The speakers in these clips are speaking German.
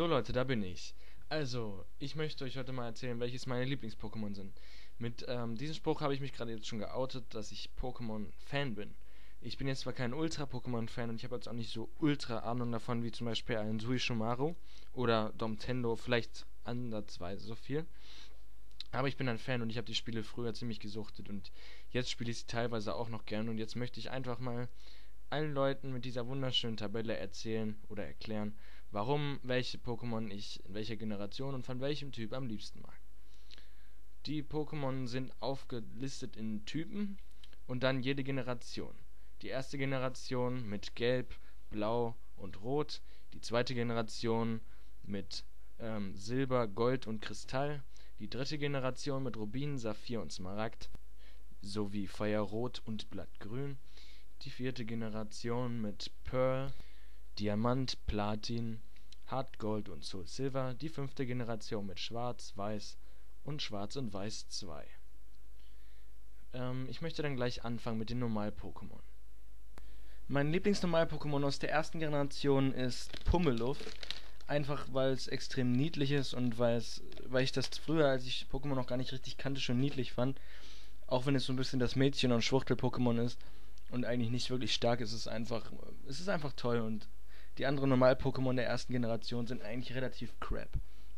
So Leute, da bin ich. Also, ich möchte euch heute mal erzählen, welches meine Lieblings-Pokémon sind. Mit ähm, diesem Spruch habe ich mich gerade jetzt schon geoutet, dass ich Pokémon-Fan bin. Ich bin jetzt zwar kein Ultra-Pokémon-Fan und ich habe jetzt auch nicht so ultra Ahnung davon, wie zum Beispiel ein Suishomaru oder Domtendo, vielleicht ansatzweise so viel. Aber ich bin ein Fan und ich habe die Spiele früher ziemlich gesuchtet und jetzt spiele ich sie teilweise auch noch gern und jetzt möchte ich einfach mal allen Leuten mit dieser wunderschönen Tabelle erzählen oder erklären, warum welche Pokémon ich in welcher Generation und von welchem Typ am liebsten mag. Die Pokémon sind aufgelistet in Typen und dann jede Generation. Die erste Generation mit Gelb, Blau und Rot, die zweite Generation mit ähm, Silber, Gold und Kristall, die dritte Generation mit Rubin, Saphir und Smaragd sowie Feuerrot und Blattgrün, die vierte Generation mit Pearl, Diamant, Platin, Hartgold und Soul Silver, die fünfte Generation mit Schwarz, Weiß und Schwarz und Weiß 2. Ähm, ich möchte dann gleich anfangen mit den Normal-Pokémon. Mein Lieblings-Normal-Pokémon aus der ersten Generation ist Pummeluff. Einfach weil es extrem niedlich ist und weil ich das früher, als ich Pokémon noch gar nicht richtig kannte, schon niedlich fand. Auch wenn es so ein bisschen das Mädchen- und Schwuchtel-Pokémon ist und eigentlich nicht wirklich stark ist, es einfach, es ist einfach toll und die anderen Normal-Pokémon der ersten Generation sind eigentlich relativ crap.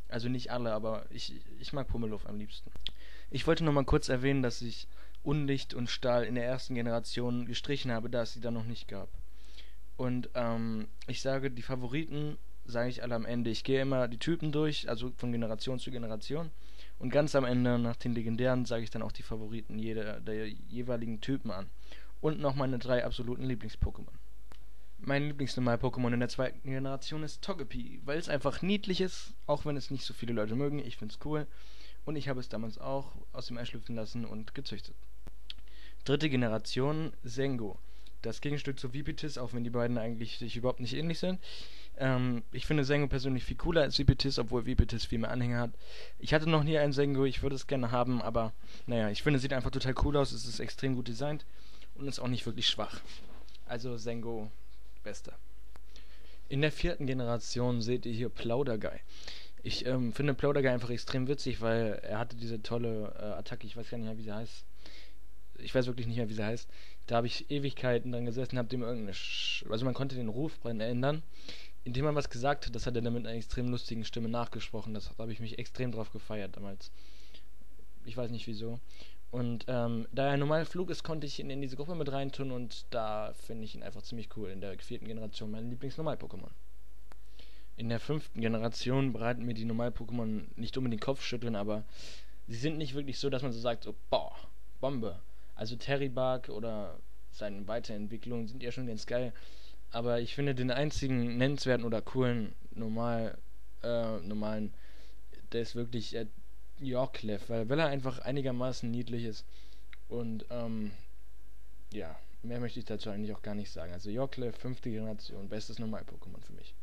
Also nicht alle, aber ich, ich mag Pummeluff am liebsten. Ich wollte noch mal kurz erwähnen, dass ich Unlicht und Stahl in der ersten Generation gestrichen habe, da es sie da noch nicht gab. Und ähm, ich sage, die Favoriten sage ich alle am Ende. Ich gehe immer die Typen durch, also von Generation zu Generation. Und ganz am Ende, nach den legendären, sage ich dann auch die Favoriten jeder der jeweiligen Typen an. Und noch meine drei absoluten Lieblings-Pokémon. Mein Lieblingsnormal-Pokémon in der zweiten Generation ist Togepi, weil es einfach niedlich ist, auch wenn es nicht so viele Leute mögen. Ich finde es cool. Und ich habe es damals auch aus dem Ei schlüpfen lassen und gezüchtet. Dritte Generation Sengo. Das Gegenstück zu Vipitis, auch wenn die beiden eigentlich sich überhaupt nicht ähnlich sind. Ähm, ich finde Sengo persönlich viel cooler als Vipitis, obwohl Vipitis viel mehr Anhänger hat. Ich hatte noch nie einen Sengo, ich würde es gerne haben, aber naja, ich finde, es sieht einfach total cool aus, es ist extrem gut designt und ist auch nicht wirklich schwach. Also Sengo, bester. In der vierten Generation seht ihr hier Plauderguy. Ich ähm, finde Plauderguy einfach extrem witzig, weil er hatte diese tolle äh, Attacke, ich weiß gar nicht mehr, wie sie heißt. Ich weiß wirklich nicht mehr, wie sie heißt. Da habe ich Ewigkeiten dran gesessen, habe dem irgendeine. Sch also man konnte den Ruf ändern, indem man was gesagt hat. Das hat er dann mit einer extrem lustigen Stimme nachgesprochen. Das habe ich mich extrem drauf gefeiert damals. Ich weiß nicht wieso. Und ähm, da er normal Flug ist, konnte ich ihn in diese Gruppe mit reintun und da finde ich ihn einfach ziemlich cool. In der vierten Generation mein Lieblings-Normal-Pokémon. In der fünften Generation bereiten mir die Normal-Pokémon nicht unbedingt Kopfschütteln, aber sie sind nicht wirklich so, dass man so sagt, so, boah, Bombe. Also Terry Bark oder seine Weiterentwicklungen sind ja schon ganz geil. Aber ich finde den einzigen nennenswerten oder coolen normal, äh, normalen, der ist wirklich äh, Yorkclef, weil, weil er einfach einigermaßen niedlich ist. Und ähm, ja, mehr möchte ich dazu eigentlich auch gar nicht sagen. Also Yorkclef, fünfte Generation, bestes Normal-Pokémon für mich.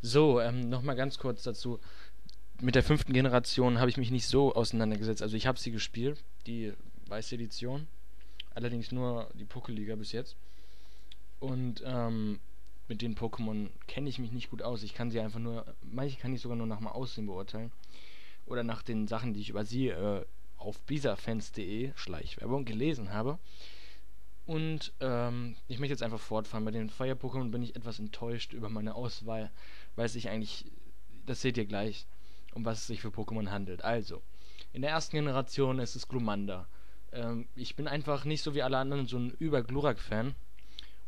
So, ähm, nochmal ganz kurz dazu. Mit der fünften Generation habe ich mich nicht so auseinandergesetzt. Also ich habe sie gespielt, die weiße Edition. Allerdings nur die Pokéliga bis jetzt. Und ähm, mit den Pokémon kenne ich mich nicht gut aus. Ich kann sie einfach nur, manche kann ich sogar nur nach dem Aussehen beurteilen. Oder nach den Sachen, die ich über sie äh, auf bisafans.de Schleichwerbung gelesen habe. Und ähm, ich möchte jetzt einfach fortfahren. Bei den Feuer-Pokémon bin ich etwas enttäuscht über meine Auswahl, weil sich eigentlich, das seht ihr gleich, um was es sich für Pokémon handelt. Also, in der ersten Generation ist es Glumanda. Ähm, ich bin einfach nicht so wie alle anderen so ein Über-Glurak-Fan.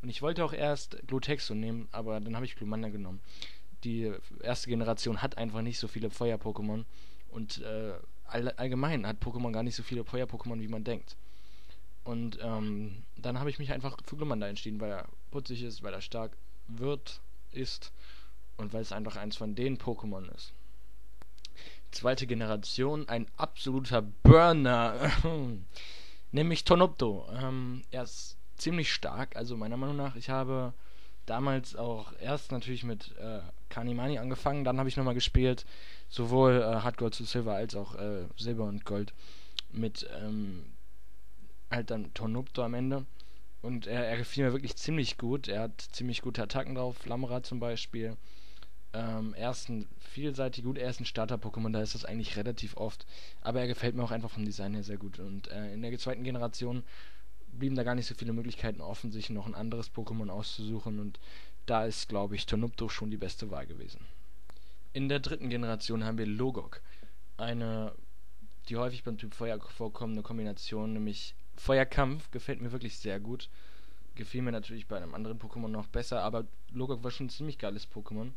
Und ich wollte auch erst Glutexo nehmen, aber dann habe ich Glumanda genommen. Die erste Generation hat einfach nicht so viele Feuer-Pokémon. Und äh, all, allgemein hat Pokémon gar nicht so viele Feuer-Pokémon, wie man denkt. Und ähm, dann habe ich mich einfach für Glumanda entschieden, weil er putzig ist, weil er stark wird, ist und weil es einfach eins von den Pokémon ist. Zweite Generation, ein absoluter Burner, nämlich Tonopto. Ähm, er ist ziemlich stark, also meiner Meinung nach. Ich habe damals auch erst natürlich mit äh, Kanimani angefangen, dann habe ich nochmal gespielt, sowohl äh, Hardgold zu Silver als auch äh, Silber und Gold mit ähm, halt dann Tornupto am Ende. Und er, er gefiel mir wirklich ziemlich gut. Er hat ziemlich gute Attacken drauf, Flammrad zum Beispiel. ähm, ersten vielseitig gut, er ist ein Starter-Pokémon, da ist das eigentlich relativ oft. Aber er gefällt mir auch einfach vom Design her sehr gut. Und äh, in der zweiten Generation blieben da gar nicht so viele Möglichkeiten offen, sich noch ein anderes Pokémon auszusuchen. Und da ist, glaube ich, Tonupto schon die beste Wahl gewesen. In der dritten Generation haben wir Logok. Eine, die häufig beim Typ Feuer vorkommende Kombination, nämlich Feuerkampf, gefällt mir wirklich sehr gut. Gefiel mir natürlich bei einem anderen Pokémon noch besser, aber Logok war schon ein ziemlich geiles Pokémon.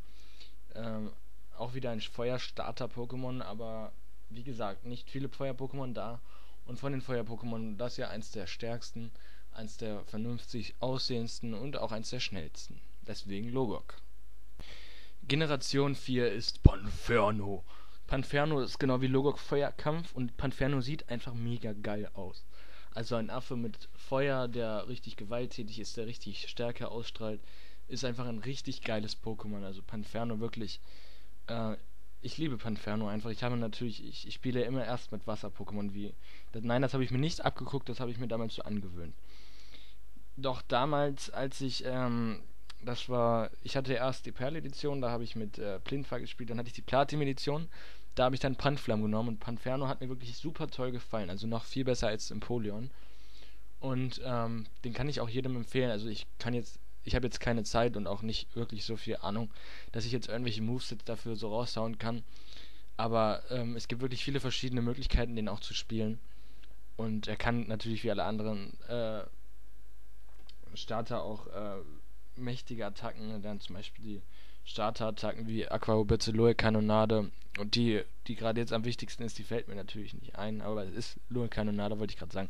Ähm, auch wieder ein Feuerstarter-Pokémon, aber wie gesagt, nicht viele Feuer-Pokémon da. Und von den Feuer-Pokémon das ja eins der stärksten, eins der vernünftig aussehendsten und auch eins der schnellsten. Deswegen Logok. Generation 4 ist Panferno. Panferno ist genau wie Logok Feuerkampf und Panferno sieht einfach mega geil aus. Also ein Affe mit Feuer, der richtig gewalttätig ist, der richtig Stärke ausstrahlt, ist einfach ein richtig geiles Pokémon. Also Panferno wirklich. Äh, ich liebe Panferno einfach. Ich habe natürlich, ich, ich spiele immer erst mit Wasser-Pokémon wie. Das, nein, das habe ich mir nicht abgeguckt, das habe ich mir damals so angewöhnt. Doch damals, als ich, ähm, das war, ich hatte erst die Perl-Edition, da habe ich mit äh, Plinfa gespielt, dann hatte ich die Platin-Edition, da habe ich dann Panflam genommen und Panferno hat mir wirklich super toll gefallen, also noch viel besser als Empoleon. Und ähm, den kann ich auch jedem empfehlen. Also ich kann jetzt ich habe jetzt keine Zeit und auch nicht wirklich so viel Ahnung, dass ich jetzt irgendwelche Movesets dafür so raushauen kann. Aber ähm, es gibt wirklich viele verschiedene Möglichkeiten, den auch zu spielen. Und er kann natürlich wie alle anderen äh, Starter auch äh, mächtige Attacken, dann zum Beispiel die Starter-Attacken wie Aquarobitze, Loe Kanonade und die, die gerade jetzt am wichtigsten ist, die fällt mir natürlich nicht ein, aber es ist Loe Kanonade, wollte ich gerade sagen.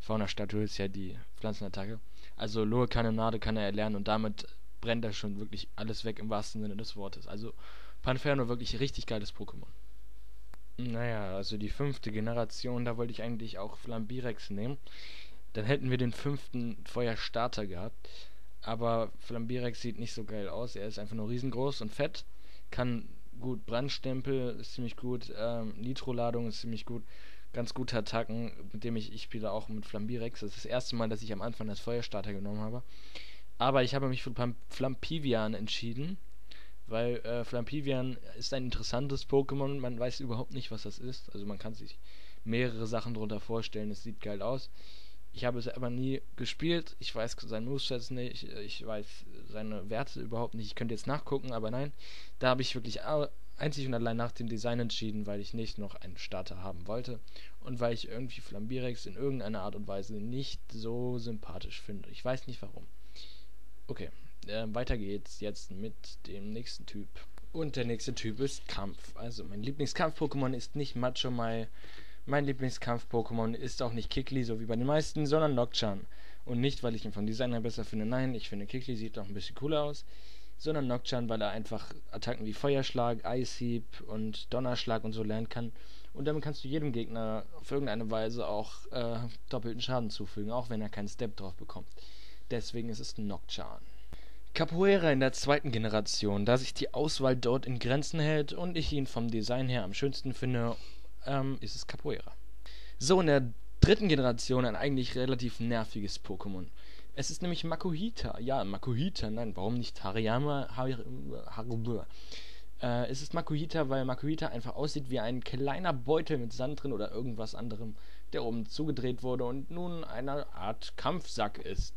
Fauna-Statue ist ja die Pflanzenattacke. Also Lohe Kanonade kann er erlernen und damit brennt er schon wirklich alles weg im wahrsten Sinne des Wortes. Also Panferno wirklich richtig geiles Pokémon. Naja, also die fünfte Generation, da wollte ich eigentlich auch Flambirex nehmen. Dann hätten wir den fünften Feuerstarter gehabt. Aber Flambirex sieht nicht so geil aus. Er ist einfach nur riesengroß und fett. Kann gut Brandstempel, ist ziemlich gut. Ähm, Nitroladung ist ziemlich gut ganz gute Attacken, mit dem ich, ich spiele auch mit Flambirex. Das ist das erste Mal, dass ich am Anfang das Feuerstarter genommen habe. Aber ich habe mich für Flampivian entschieden, weil äh, Flampivian ist ein interessantes Pokémon. Man weiß überhaupt nicht, was das ist. Also man kann sich mehrere Sachen darunter vorstellen. Es sieht geil aus. Ich habe es aber nie gespielt. Ich weiß sein Moveset nicht. Ich weiß seine Werte überhaupt nicht. Ich könnte jetzt nachgucken, aber nein. Da habe ich wirklich einzig und allein nach dem Design entschieden, weil ich nicht noch einen Starter haben wollte und weil ich irgendwie Flambirex in irgendeiner Art und Weise nicht so sympathisch finde. Ich weiß nicht warum. Okay, äh, weiter geht's jetzt mit dem nächsten Typ. Und der nächste Typ ist Kampf. Also mein Lieblingskampf-Pokémon ist nicht Macho Mai. Mein Lieblingskampf-Pokémon ist auch nicht Kikli, so wie bei den meisten, sondern Nocturne. Und nicht, weil ich ihn vom Design her besser finde. Nein, ich finde Kikli sieht doch ein bisschen cooler aus sondern Nocturne, weil er einfach Attacken wie Feuerschlag, Eishieb und Donnerschlag und so lernen kann. Und damit kannst du jedem Gegner auf irgendeine Weise auch äh, doppelten Schaden zufügen, auch wenn er keinen Step drauf bekommt. Deswegen ist es Nocturne. Capoeira in der zweiten Generation, da sich die Auswahl dort in Grenzen hält und ich ihn vom Design her am schönsten finde, ähm, ist es Capoeira. So, in der dritten Generation ein eigentlich relativ nerviges Pokémon. Es ist nämlich Makuhita. Ja, Makuhita. Nein, warum nicht Hariyama? Har Har äh, es ist Makuhita, weil Makuhita einfach aussieht wie ein kleiner Beutel mit Sand drin oder irgendwas anderem, der oben zugedreht wurde und nun eine Art Kampfsack ist.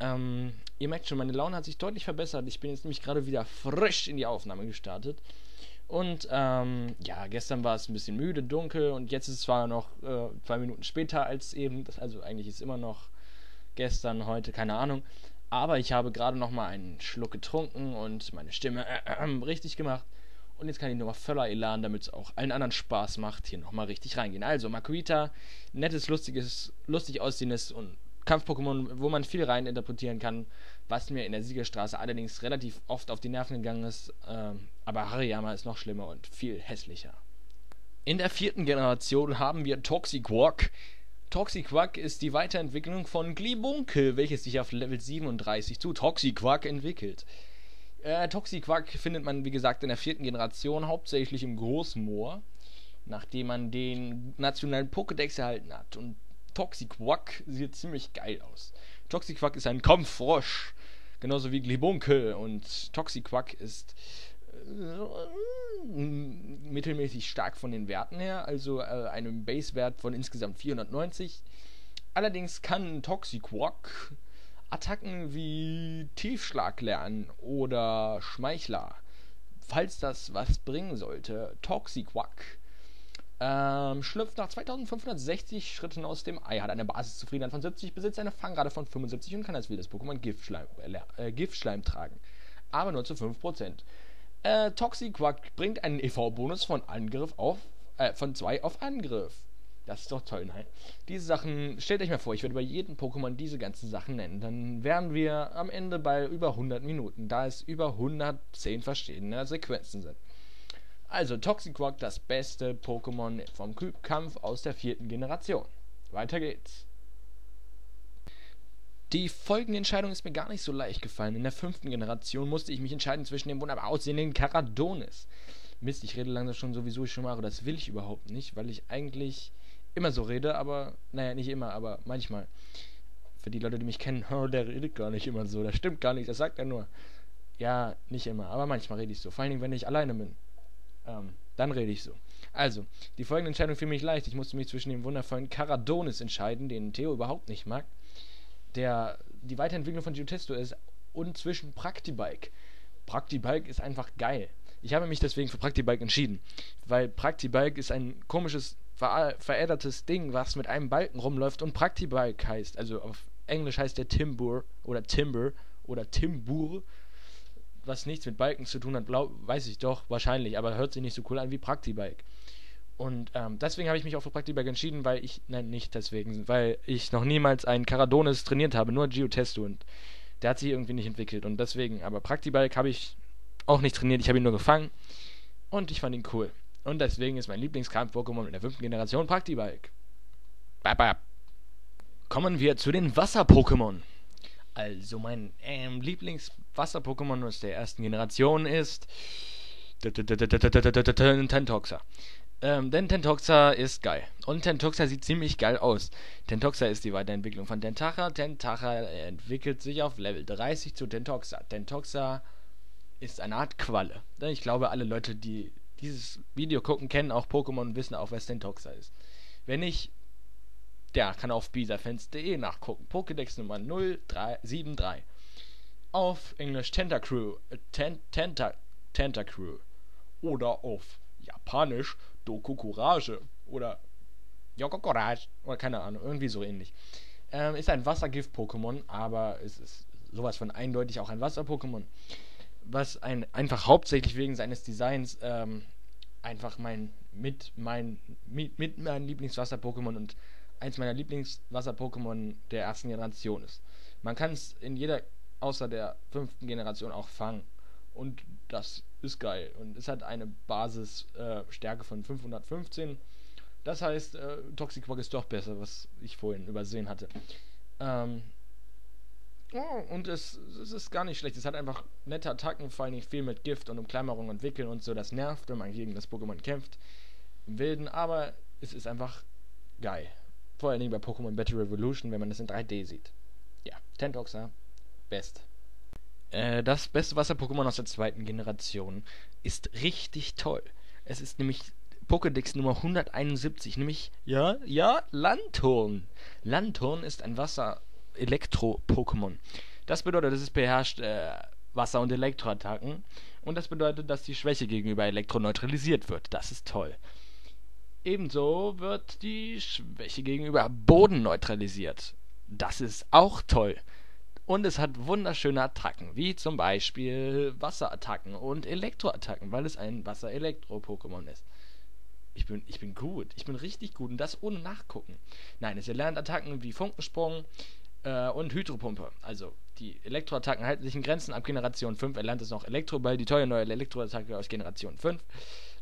Ähm, ihr merkt schon, meine Laune hat sich deutlich verbessert. Ich bin jetzt nämlich gerade wieder frisch in die Aufnahme gestartet. Und ähm, ja, gestern war es ein bisschen müde, dunkel und jetzt ist es zwar noch äh, zwei Minuten später als eben, also eigentlich ist es immer noch gestern, heute, keine Ahnung. Aber ich habe gerade noch mal einen Schluck getrunken und meine Stimme äh, äh, richtig gemacht. Und jetzt kann ich nochmal voller Elan, damit es auch allen anderen Spaß macht, hier nochmal richtig reingehen. Also, Makuita, nettes, lustiges, lustig aussehendes und Kampf-Pokémon, wo man viel rein interpretieren kann, was mir in der Siegerstraße allerdings relativ oft auf die Nerven gegangen ist. Ähm, aber Hariyama ist noch schlimmer und viel hässlicher. In der vierten Generation haben wir Toxiquark, Toxiquack ist die Weiterentwicklung von Glibunke, welches sich auf Level 37 zu Toxiquack entwickelt. Äh, Toxiquack findet man, wie gesagt, in der vierten Generation, hauptsächlich im Großmoor, nachdem man den nationalen Pokédex erhalten hat. Und Toxiquack sieht ziemlich geil aus. Toxiquack ist ein Kampffrosch, genauso wie Glibunke. Und Toxiquack ist äh, mittelmäßig stark von den Werten her, also äh, einem Base-Wert von insgesamt 490. Allerdings kann Toxiquock Attacken wie Tiefschlag lernen oder Schmeichler. Falls das was bringen sollte, Toxiquack ähm, schlüpft nach 2560 Schritten aus dem Ei, hat eine Basiszufriedenheit von 70, besitzt eine Fangrate von 75 und kann als wildes Pokémon Giftschleim, äh, Giftschleim tragen. Aber nur zu 5%. Äh, Toxiquack bringt einen EV-Bonus von Angriff auf, äh, von 2 auf Angriff. Das ist doch toll, nein. Diese Sachen, stellt euch mal vor, ich würde bei jedem Pokémon diese ganzen Sachen nennen. Dann wären wir am Ende bei über 100 Minuten, da es über 110 verschiedene Sequenzen sind. Also Toxiquack, das beste Pokémon vom Kampf aus der vierten Generation. Weiter geht's. Die folgende Entscheidung ist mir gar nicht so leicht gefallen. In der fünften Generation musste ich mich entscheiden zwischen dem wunderbar aussehenden Caradonis. Mist, ich rede langsam schon sowieso schon mal, aber das will ich überhaupt nicht, weil ich eigentlich immer so rede, aber, naja, nicht immer, aber manchmal. Für die Leute, die mich kennen, oh, der redet gar nicht immer so. Das stimmt gar nicht, das sagt er nur. Ja, nicht immer, aber manchmal rede ich so. Vor allen Dingen, wenn ich alleine bin. Ähm, dann rede ich so. Also, die folgende Entscheidung fiel mich leicht. Ich musste mich zwischen dem wundervollen Caradonis entscheiden, den Theo überhaupt nicht mag, der die Weiterentwicklung von Geotesto ist, und zwischen Praktibike. Praktibike ist einfach geil. Ich habe mich deswegen für Praktibike entschieden, weil Praktibike ist ein komisches ver verädertes Ding, was mit einem Balken rumläuft und Praktibike heißt. Also auf Englisch heißt der Timbur oder Timber oder Timbur, was nichts mit Balken zu tun hat, blau, weiß ich doch, wahrscheinlich, aber hört sich nicht so cool an wie Praktibike. Und ähm, deswegen habe ich mich auch für Praktibike entschieden, weil ich, nein, nicht deswegen, weil ich noch niemals einen Caradonis trainiert habe, nur Geotesto und der hat sich irgendwie nicht entwickelt und deswegen, aber Praktibike habe ich auch nicht trainiert, ich habe ihn nur gefangen und ich fand ihn cool. Und deswegen ist mein Lieblingskampf-Pokémon in der fünften Generation Praktibike. Kommen wir zu den Wasser-Pokémon. Also mein ähm, Lieblings-Wasser-Pokémon aus der ersten Generation ist Tentoxa. Ähm, denn Tentoxa ist geil. Und Tentoxa sieht ziemlich geil aus. Tentoxa ist die Weiterentwicklung von Tentacha. Tentacha entwickelt sich auf Level 30 zu Tentoxa. Tentoxa ist eine Art Qualle. Ich glaube, alle Leute, die dieses Video gucken, kennen auch Pokémon und wissen auch, wer Stentoxa ist. Wenn nicht, der kann auf bisafans.de nachgucken. Pokédex Nummer 0373. Auf Englisch Tentacrew, äh, Ten, Tenta, Tentacrew. Oder auf Japanisch Doku Courage. Oder Yoko Courage. Oder keine Ahnung, irgendwie so ähnlich. Ähm, ist ein Wassergift-Pokémon, aber es ist sowas von eindeutig auch ein Wasser-Pokémon was ein, einfach hauptsächlich wegen seines Designs ähm, einfach mein mit mein mit, mit meinem Lieblingswasser-Pokémon und eins meiner Lieblingswasser-Pokémon der ersten Generation ist. Man kann es in jeder außer der fünften Generation auch fangen und das ist geil und es hat eine Basisstärke äh, von 515. Das heißt, äh, Toxicquack ist doch besser, was ich vorhin übersehen hatte. Ähm, Oh, und es, es ist gar nicht schlecht. Es hat einfach nette Attacken, vor allem viel mit Gift und Umklammerung und Wickeln und so. Das nervt, wenn man gegen das Pokémon kämpft. Im Wilden, aber es ist einfach geil. Vor allen Dingen bei Pokémon Battle Revolution, wenn man das in 3D sieht. Ja, Tentoxa, best. Äh, das beste Wasser-Pokémon aus der zweiten Generation ist richtig toll. Es ist nämlich Pokédex Nummer 171, nämlich, ja, ja, Lanturn. Lanturn ist ein Wasser- Elektro-Pokémon. Das bedeutet, es beherrscht äh, Wasser- und Elektroattacken. Und das bedeutet, dass die Schwäche gegenüber Elektro neutralisiert wird. Das ist toll. Ebenso wird die Schwäche gegenüber Boden neutralisiert. Das ist auch toll. Und es hat wunderschöne Attacken, wie zum Beispiel Wasserattacken und Elektroattacken, weil es ein Wasser-Elektro-Pokémon ist. Ich bin, ich bin gut, ich bin richtig gut und das ohne Nachgucken. Nein, es erlernt Attacken wie Funkensprung, äh, und Hydropumpe. Also die Elektroattacken halten sich in Grenzen. Ab Generation 5 erlernt es noch Elektroball, die teure neue Elektroattacke aus Generation 5.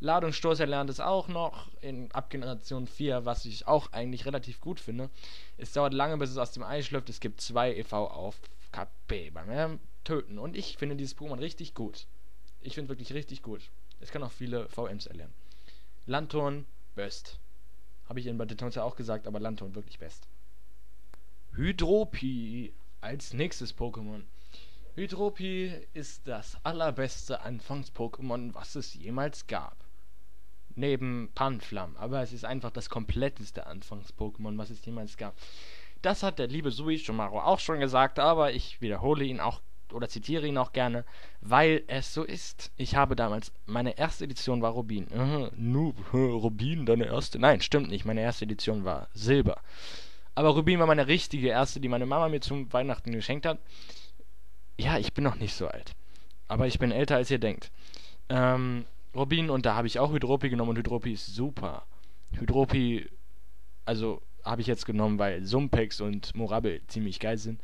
Ladungsstoß erlernt es auch noch in, ab Generation 4, was ich auch eigentlich relativ gut finde. Es dauert lange, bis es aus dem Ei schlüpft. Es gibt zwei EV auf KP beim Töten. Und ich finde dieses Pokémon richtig gut. Ich finde wirklich richtig gut. Es kann auch viele VMs erlernen. Lanturn, best. Habe ich in Badetonza auch gesagt, aber Lanturn wirklich best. Hydropie als nächstes Pokémon. Hydropi ist das allerbeste Anfangs-Pokémon, was es jemals gab. Neben Panflam, aber es ist einfach das kompletteste Anfangs-Pokémon, was es jemals gab. Das hat der liebe Sui Shomaro auch schon gesagt, aber ich wiederhole ihn auch oder zitiere ihn auch gerne, weil es so ist. Ich habe damals, meine erste Edition war Rubin. Uh, nu, Rubin, deine erste? Nein, stimmt nicht. Meine erste Edition war Silber. Aber Rubin war meine richtige erste, die meine Mama mir zum Weihnachten geschenkt hat. Ja, ich bin noch nicht so alt. Aber ich bin älter, als ihr denkt. Ähm, Rubin, und da habe ich auch Hydropi genommen und Hydropi ist super. Hydropi, also habe ich jetzt genommen, weil Sumpex und Morabel ziemlich geil sind.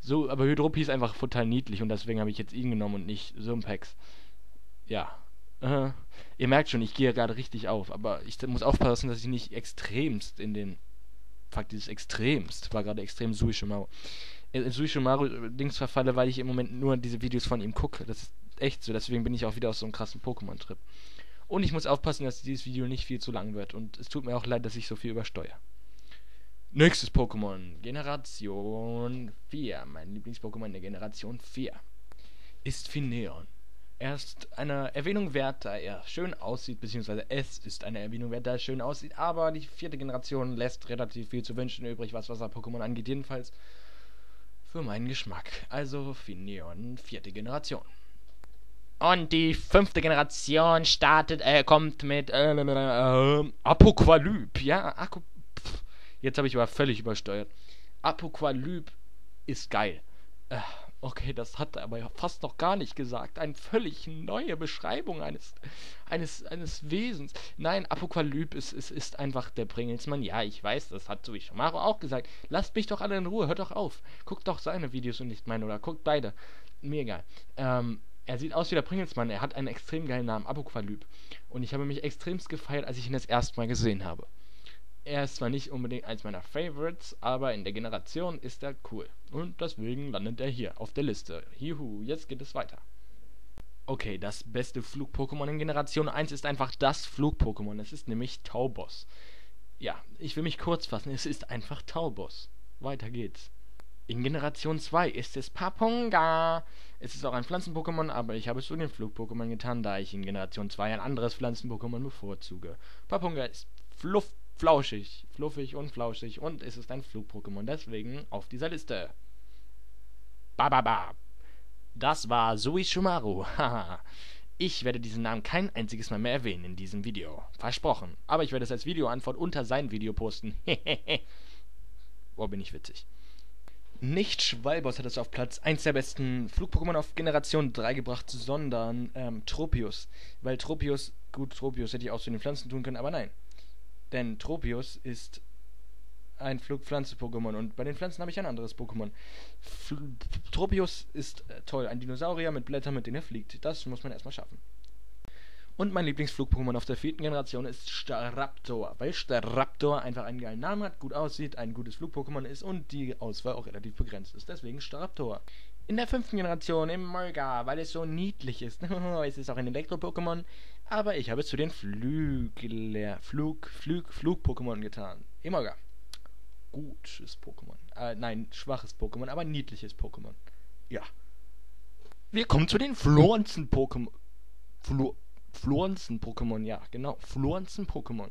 So, aber Hydropi ist einfach total niedlich und deswegen habe ich jetzt ihn genommen und nicht Sumpex. Ja. Äh, ihr merkt schon, ich gehe gerade richtig auf, aber ich muss aufpassen, dass ich nicht extremst in den. Fakt dieses extremst war gerade extrem Suishimaru. In Suishimaru-Dings verfalle, weil ich im Moment nur diese Videos von ihm gucke. Das ist echt so, deswegen bin ich auch wieder aus so einem krassen Pokémon-Trip. Und ich muss aufpassen, dass dieses Video nicht viel zu lang wird. Und es tut mir auch leid, dass ich so viel übersteuere. Nächstes Pokémon. Generation 4. Mein Lieblings-Pokémon der Generation 4 ist Finneon. Er ist eine Erwähnung wert, da er schön aussieht, beziehungsweise es ist eine Erwähnung wert, da er schön aussieht, aber die vierte Generation lässt relativ viel zu wünschen übrig, was Wasser-Pokémon angeht, jedenfalls für meinen Geschmack. Also Finneon, vierte Generation. Und die fünfte Generation startet, äh, kommt mit äh, äh, Apokalyp, ja, Akku Jetzt habe ich aber völlig übersteuert. Apokalyp ist geil. Äh, okay, das hat er aber fast noch gar nicht gesagt. Eine völlig neue Beschreibung eines, eines, eines Wesens. Nein, Apokalyp ist, ist, ist einfach der Pringelsmann. Ja, ich weiß, das hat so wie Shamaro auch gesagt. Lasst mich doch alle in Ruhe, hört doch auf. Guckt doch seine Videos und nicht meine, oder guckt beide. Mir egal. Ähm, er sieht aus wie der Pringelsmann. Er hat einen extrem geilen Namen, Apokalyp. Und ich habe mich extremst gefeiert, als ich ihn das erste Mal gesehen habe. Er ist zwar nicht unbedingt eins meiner Favorites, aber in der Generation ist er cool. Und deswegen landet er hier auf der Liste. Juhu, jetzt geht es weiter. Okay, das beste Flug-Pokémon in Generation 1 ist einfach das Flug-Pokémon. Es ist nämlich Taubos. Ja, ich will mich kurz fassen. Es ist einfach Taubos. Weiter geht's. In Generation 2 ist es Papunga. Es ist auch ein Pflanzen-Pokémon, aber ich habe es zu den Flug-Pokémon getan, da ich in Generation 2 ein anderes Pflanzen-Pokémon bevorzuge. Papunga ist fluff flauschig, fluffig und flauschig und es ist ein Flug-Pokémon, deswegen auf dieser Liste. Bababa. Das war Suishumaru. Haha. ich werde diesen Namen kein einziges Mal mehr erwähnen in diesem Video. Versprochen. Aber ich werde es als Videoantwort unter sein Video posten. Boah, bin ich witzig. Nicht Schwalbos hat es auf Platz 1 der besten Flug-Pokémon auf Generation 3 gebracht, sondern ähm, Tropius. Weil Tropius, gut, Tropius hätte ich auch zu den Pflanzen tun können, aber nein. Denn Tropius ist ein Flugpflanze-Pokémon und bei den Pflanzen habe ich ein anderes Pokémon. Tropius ist äh, toll, ein Dinosaurier mit Blättern, mit denen er fliegt. Das muss man erstmal schaffen. Und mein Lieblingsflug-Pokémon auf der vierten Generation ist Staraptor, weil Staraptor einfach einen geilen Namen hat, gut aussieht, ein gutes Flug-Pokémon ist und die Auswahl auch relativ begrenzt ist. Deswegen Staraptor. In der fünften Generation im Molga, weil es so niedlich ist. es ist auch ein Elektro-Pokémon, aber ich habe es zu den Flügler, Flug, Flug, Flug-Pokémon getan. Emolga. Gutes Pokémon. Äh, nein, schwaches Pokémon, aber niedliches Pokémon. Ja. Wir kommen zu den Florzen-Pokémon. Flo Florzen-Pokémon, ja, genau. Florzen-Pokémon.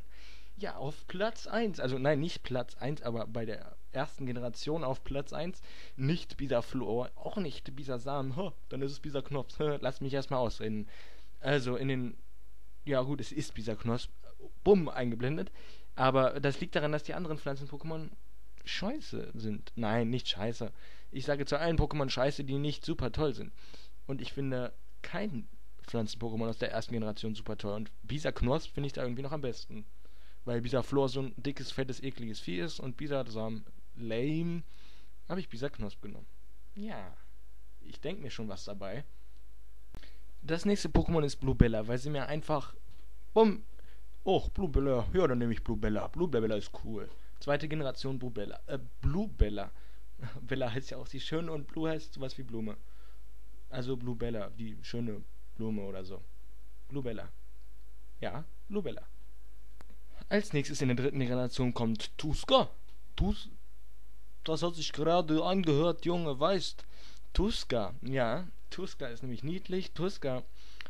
Ja, auf Platz 1. Also, nein, nicht Platz 1, aber bei der ersten Generation auf Platz 1. Nicht Bisaflor, auch nicht Bisasam. Dann ist es Bisaknops. Lass mich erstmal ausreden. Also, in den ja gut, es ist Bisaknosp, bumm, eingeblendet. Aber das liegt daran, dass die anderen Pflanzen-Pokémon scheiße sind. Nein, nicht scheiße. Ich sage zu allen Pokémon scheiße, die nicht super toll sind. Und ich finde kein Pflanzen-Pokémon aus der ersten Generation super toll. Und Bisaknosp finde ich da irgendwie noch am besten. Weil Bisaflor so ein dickes, fettes, ekliges Vieh ist und Bisasam lame. Habe ich Bisaknosp genommen. Ja. Ich denke mir schon was dabei. Das nächste Pokémon ist Bluebella, weil sie mir einfach. Bumm. Och, Bluebella. Ja, dann nehme ich Bluebella. Bluebella ist cool. Zweite Generation Bluebella. Äh, Bluebella. Bella heißt ja auch sie schön und Blue heißt sowas wie Blume. Also Bluebella, die schöne Blume oder so. Bluebella. Ja, Bluebella. Als nächstes in der dritten Generation kommt Tuska. Tus. Das hat sich gerade angehört, Junge, weißt. Tuska, ja, Tuska ist nämlich niedlich. Tuska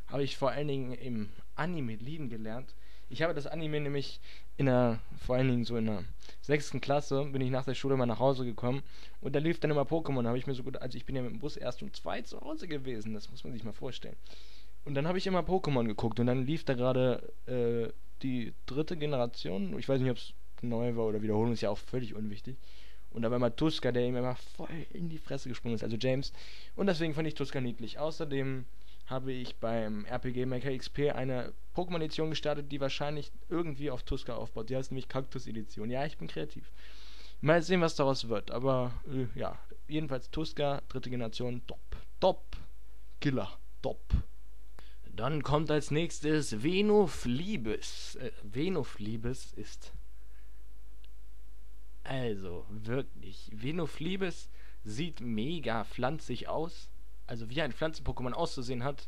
habe ich vor allen Dingen im Anime lieben gelernt. Ich habe das Anime nämlich in der, vor allen Dingen so in der sechsten Klasse, bin ich nach der Schule mal nach Hause gekommen und da lief dann immer Pokémon. Da habe ich mir so gut, also ich bin ja mit dem Bus erst um zwei zu Hause gewesen, das muss man sich mal vorstellen. Und dann habe ich immer Pokémon geguckt und dann lief da gerade äh, die dritte Generation. Ich weiß nicht, ob es neu war oder Wiederholung, ist ja auch völlig unwichtig. Und da war mal Tuska, der ihm immer voll in die Fresse gesprungen ist, also James. Und deswegen fand ich Tuska niedlich. Außerdem habe ich beim RPG Maker XP eine Pokémon-Edition gestartet, die wahrscheinlich irgendwie auf Tuska aufbaut. Die heißt nämlich Kaktus-Edition. Ja, ich bin kreativ. Mal sehen, was daraus wird. Aber äh, ja, jedenfalls Tuska, dritte Generation, top. Top. Killer. Top. Dann kommt als nächstes Venoflibes. Äh, Venoflibes ist. Also, wirklich. Venoflibes sieht mega pflanzig aus also wie ein Pflanzen-Pokémon auszusehen hat.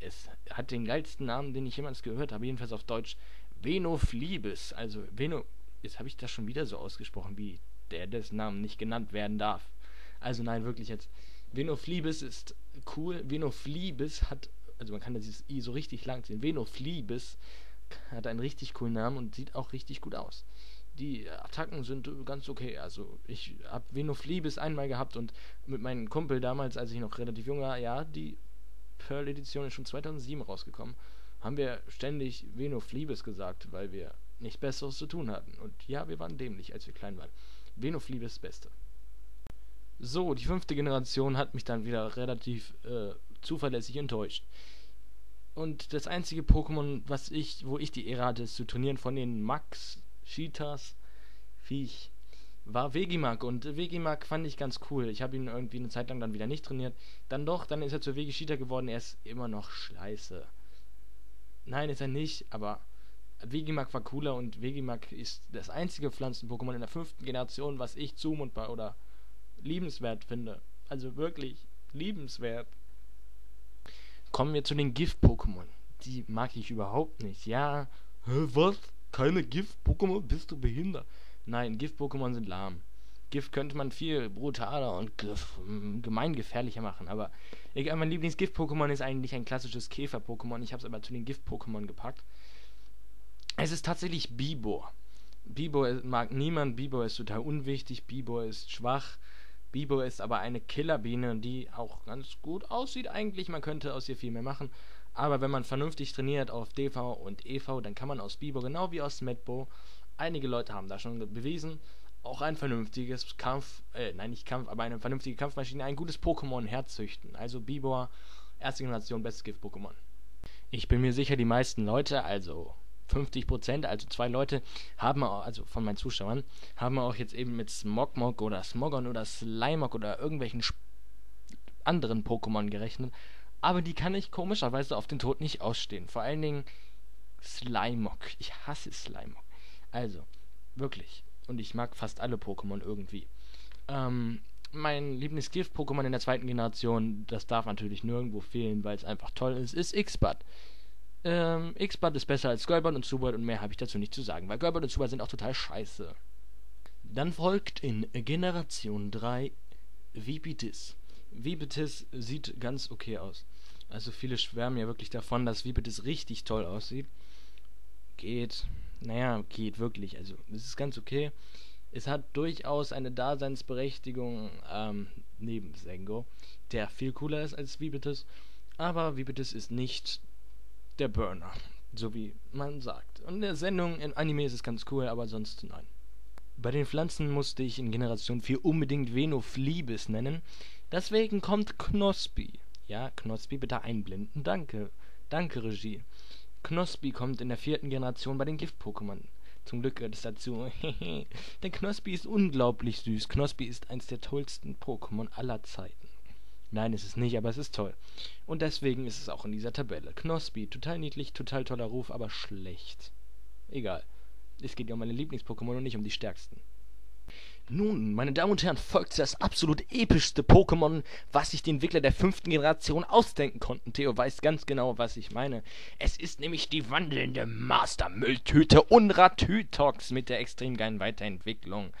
Es hat den geilsten Namen, den ich jemals gehört habe, jedenfalls auf Deutsch. Venoflibis. Also Veno. Jetzt habe ich das schon wieder so ausgesprochen, wie der dessen Namen nicht genannt werden darf. Also nein, wirklich jetzt. Venoflibis ist cool. Venoflibis hat, also man kann dieses I so richtig lang sehen. Venoflibis hat einen richtig coolen Namen und sieht auch richtig gut aus die Attacken sind ganz okay. Also ich habe Venoflibis einmal gehabt und mit meinem Kumpel damals, als ich noch relativ jung war, ja, die Pearl-Edition ist schon 2007 rausgekommen, haben wir ständig Venoflibis gesagt, weil wir nichts Besseres zu tun hatten. Und ja, wir waren dämlich, als wir klein waren. Venoflibis Beste. So, die fünfte Generation hat mich dann wieder relativ äh, zuverlässig enttäuscht. Und das einzige Pokémon, was ich, wo ich die Ehre hatte, zu trainieren von den Max Cheetahs, Viech, war Vegimak und Vegimak fand ich ganz cool. Ich habe ihn irgendwie eine Zeit lang dann wieder nicht trainiert. Dann doch, dann ist er zu Vegishita geworden. Er ist immer noch scheiße. Nein, ist er nicht, aber Vegimak war cooler und Vegimak ist das einzige Pflanzen-Pokémon in der fünften Generation, was ich zumutbar oder liebenswert finde. Also wirklich liebenswert. Kommen wir zu den Gift-Pokémon. Die mag ich überhaupt nicht. Ja, hä, was? keine Gift-Pokémon? Bist du behindert? Nein, Gift-Pokémon sind lahm. Gift könnte man viel brutaler und gemeingefährlicher machen, aber egal, mein Lieblings-Gift-Pokémon ist eigentlich ein klassisches Käfer-Pokémon. Ich habe es aber zu den Gift-Pokémon gepackt. Es ist tatsächlich Bibor. Bibor mag niemand, Bibor ist total unwichtig, Bibor ist schwach. Bibor ist aber eine Killerbiene, die auch ganz gut aussieht eigentlich. Man könnte aus ihr viel mehr machen. Aber wenn man vernünftig trainiert auf DV und EV, dann kann man aus Bibo genau wie aus Medbo, einige Leute haben da schon bewiesen, auch ein vernünftiges Kampf, äh, nein nicht Kampf, aber eine vernünftige Kampfmaschine, ein gutes Pokémon herzüchten. Also Bibor, erste Generation, bestes Gift-Pokémon. Ich bin mir sicher, die meisten Leute, also 50%, also zwei Leute, haben also von meinen Zuschauern, haben auch jetzt eben mit Smogmog oder Smogon oder Slimog oder irgendwelchen anderen Pokémon gerechnet aber die kann ich komischerweise auf den Tod nicht ausstehen. Vor allen Dingen Slimog. Ich hasse Slimog. Also, wirklich. Und ich mag fast alle Pokémon irgendwie. Ähm, mein Lieblingsgift-Pokémon in der zweiten Generation, das darf natürlich nirgendwo fehlen, weil es einfach toll ist, ist X-Bud. Ähm, X-Bud ist besser als Golbert und Zubat und mehr habe ich dazu nicht zu sagen, weil Golbert und Zubat sind auch total scheiße. Dann folgt in Generation 3 Vipitis. Vibetis sieht ganz okay aus. Also viele schwärmen ja wirklich davon, dass Vibetis richtig toll aussieht. Geht, naja, geht wirklich. Also es ist ganz okay. Es hat durchaus eine Daseinsberechtigung ähm, neben Sengo, der viel cooler ist als Vibetis. Aber Vibetis ist nicht der Burner, so wie man sagt. Und in der Sendung in Anime ist es ganz cool, aber sonst nein. Bei den Pflanzen musste ich in Generation 4 unbedingt Venoflibis nennen. Deswegen kommt Knospi. Ja, Knospi bitte einblenden. Danke. Danke, Regie. Knospi kommt in der vierten Generation bei den Gift-Pokémon. Zum Glück gehört es dazu. Denn Knospi ist unglaublich süß. Knospi ist eins der tollsten Pokémon aller Zeiten. Nein, ist es nicht, aber es ist toll. Und deswegen ist es auch in dieser Tabelle. Knospi, total niedlich, total toller Ruf, aber schlecht. Egal. Es geht ja um meine Lieblings-Pokémon und nicht um die stärksten. Nun, meine Damen und Herren, folgt das absolut epischste Pokémon, was sich die Entwickler der fünften Generation ausdenken konnten. Theo weiß ganz genau, was ich meine. Es ist nämlich die wandelnde Master-Mülltüte Unratütox mit der extrem geilen Weiterentwicklung.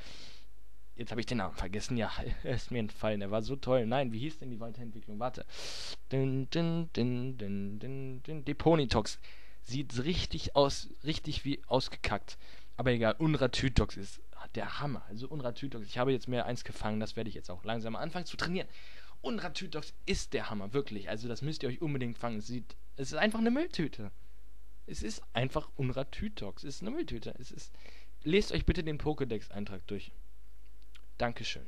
Jetzt habe ich den Namen vergessen. Ja, er ist mir entfallen. Er war so toll. Nein, wie hieß denn die Weiterentwicklung? Warte. Din, din, din, din, din, din. Deponitox. Sieht richtig aus, richtig wie ausgekackt. Aber egal, Unratütox ist der Hammer. Also Unratütox. Ich habe jetzt mehr eins gefangen. Das werde ich jetzt auch langsam anfangen zu trainieren. Unratütox ist der Hammer, wirklich. Also das müsst ihr euch unbedingt fangen. Es, sieht, es ist einfach eine Mülltüte. Es ist einfach Unratütox. Es ist eine Mülltüte. Es ist. Lest euch bitte den Pokédex-Eintrag durch. Dankeschön.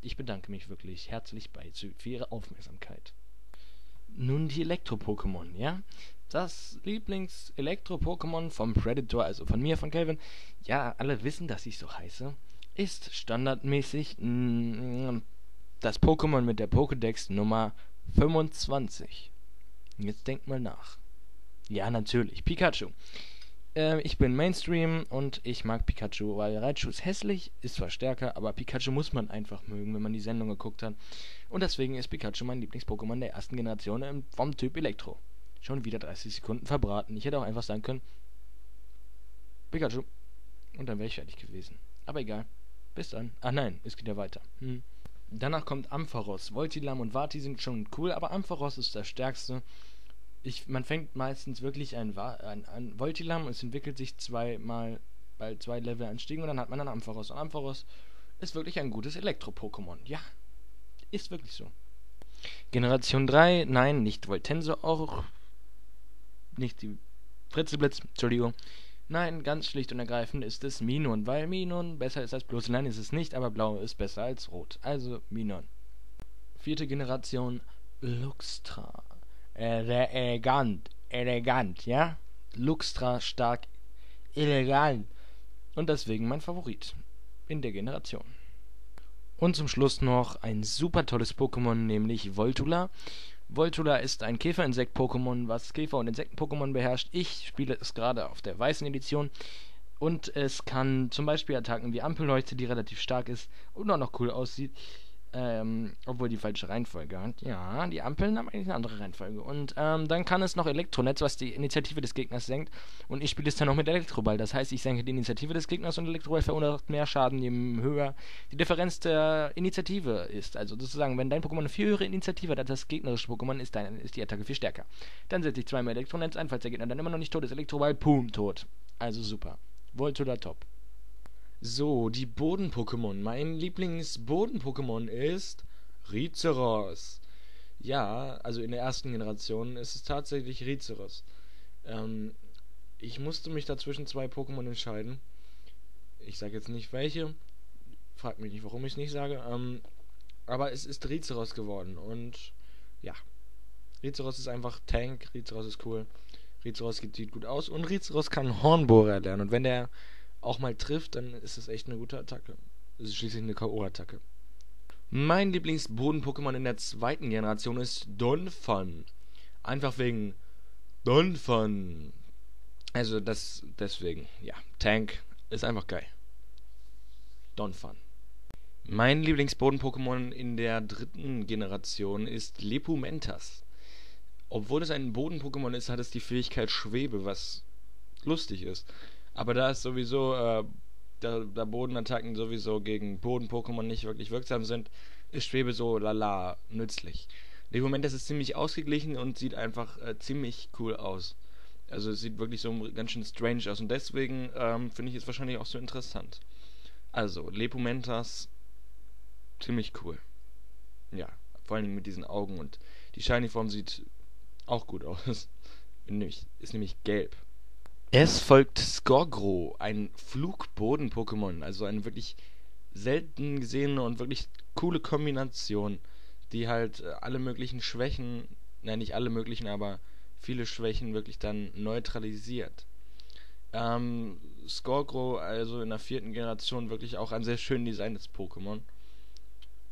Ich bedanke mich wirklich herzlich bei für Ihre Aufmerksamkeit. Nun die Elektro-Pokémon, ja? Das Lieblings-Elektro-Pokémon vom Predator, also von mir, von Calvin, ja, alle wissen, dass ich so heiße, ist standardmäßig mm, das Pokémon mit der Pokédex Nummer 25. Jetzt denkt mal nach. Ja, natürlich, Pikachu. Äh, ich bin Mainstream und ich mag Pikachu, weil Raichu ist hässlich, ist zwar stärker, aber Pikachu muss man einfach mögen, wenn man die Sendung geguckt hat. Und deswegen ist Pikachu mein Lieblings-Pokémon der ersten Generation vom Typ Elektro. Schon wieder 30 Sekunden verbraten. Ich hätte auch einfach sagen können, Pikachu. Und dann wäre ich fertig gewesen. Aber egal. Bis dann. Ach nein, es geht ja weiter. Hm. Danach kommt Ampharos. Voltilam und Vati sind schon cool, aber Ampharos ist der stärkste ich, man fängt meistens wirklich ein, ein, ein Voltilam und es entwickelt sich zweimal bei zwei Level anstiegen und dann hat man einen Ampharos. Und Ampharos ist wirklich ein gutes Elektro-Pokémon. Ja, ist wirklich so. Generation 3, nein, nicht Voltenso, auch nicht die Fritzelblitz, Entschuldigung. Nein, ganz schlicht und ergreifend ist es Minon, weil Minon besser ist als bloß Nein ist es nicht, aber Blau ist besser als Rot. Also Minon. Vierte Generation Luxtra elegant, elegant, ja? Luxtra stark, elegant. Und deswegen mein Favorit in der Generation. Und zum Schluss noch ein super tolles Pokémon, nämlich Voltula. Voltula ist ein Käferinsekt-Pokémon, was Käfer- und Insekten-Pokémon beherrscht. Ich spiele es gerade auf der weißen Edition. Und es kann zum Beispiel Attacken wie Ampelleuchte, die relativ stark ist und auch noch cool aussieht, ähm, obwohl die falsche Reihenfolge hat. Ja, die Ampeln haben eigentlich eine andere Reihenfolge. Und ähm, dann kann es noch Elektronetz, was die Initiative des Gegners senkt. Und ich spiele es dann noch mit Elektroball. Das heißt, ich senke die Initiative des Gegners und Elektroball verursacht mehr Schaden, je höher die Differenz der Initiative ist. Also sozusagen, wenn dein Pokémon eine viel höhere Initiative hat als das gegnerische Pokémon, ist, dein, ist die Attacke viel stärker. Dann setze ich zweimal Elektronetz ein, falls der Gegner dann immer noch nicht tot ist. Elektroball, boom, tot. Also super. Voltura top. So, die Boden-Pokémon. Mein Lieblings-Boden-Pokémon ist Rizeros. Ja, also in der ersten Generation ist es tatsächlich Rizeros. Ähm, ich musste mich dazwischen zwei Pokémon entscheiden. Ich sage jetzt nicht welche. Frag mich nicht, warum ich es nicht sage. Ähm, aber es ist Rizeros geworden. Und ja, Rizeros ist einfach Tank. Rizeros ist cool. Rizeros sieht gut aus. Und Rizeros kann Hornbohrer lernen. Und wenn der auch mal trifft, dann ist das echt eine gute Attacke. Das ist schließlich eine K.O.-Attacke. Mein Lieblings-Boden-Pokémon in der zweiten Generation ist Donphan. Einfach wegen Donphan. Also das deswegen, ja. Tank ist einfach geil. Donphan. Mein Lieblings-Boden-Pokémon in der dritten Generation ist Lepumentas. Obwohl es ein Boden-Pokémon ist, hat es die Fähigkeit Schwebe, was lustig ist. Aber da ist sowieso, äh, da, da Bodenattacken sowieso gegen Boden-Pokémon nicht wirklich wirksam sind, ist Schwebe so lala nützlich. Im Moment ist es ziemlich ausgeglichen und sieht einfach äh, ziemlich cool aus. Also es sieht wirklich so ganz schön strange aus und deswegen ähm, finde ich es wahrscheinlich auch so interessant. Also, Lepumentas, ziemlich cool. Ja, vor allen Dingen mit diesen Augen und die Shiny-Form sieht auch gut aus. ist nämlich gelb. Es folgt Skorgro, ein Flugboden-Pokémon, also eine wirklich selten gesehene und wirklich coole Kombination, die halt äh, alle möglichen Schwächen, nein, nicht alle möglichen, aber viele Schwächen wirklich dann neutralisiert. Ähm, Skorgro, also in der vierten Generation, wirklich auch ein sehr schön designtes Pokémon.